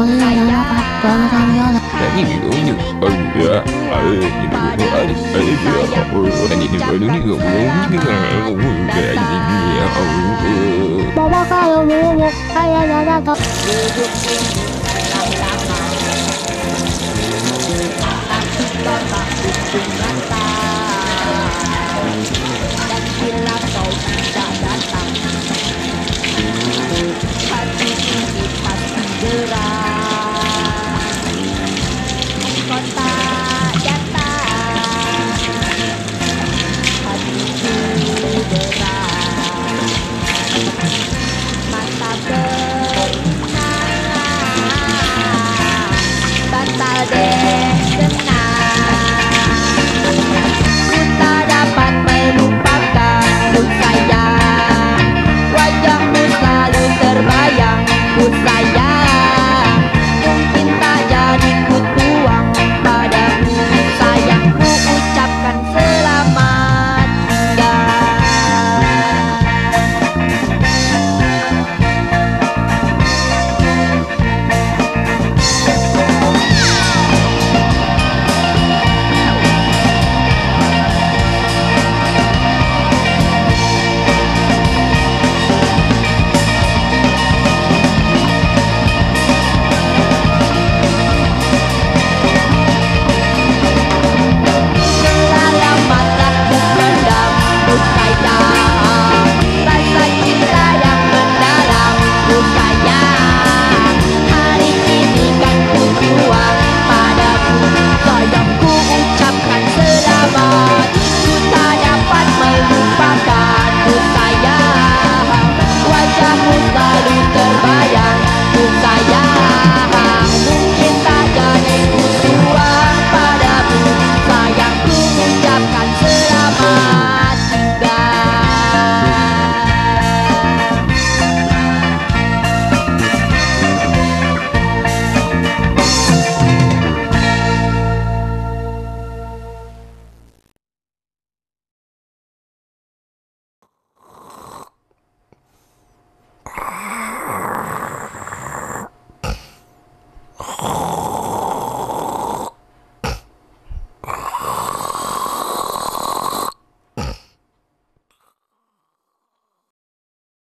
我是小杨老板，短裤上。哎，你牛牛，哎别，哎你别，哎你哎别，哎你你你你你哎你哎你哎你哎哎你哎你哎你哎你哎你哎你哎你哎你哎你哎你哎你哎你哎你哎你哎你哎你哎你哎你哎你哎他自己，来。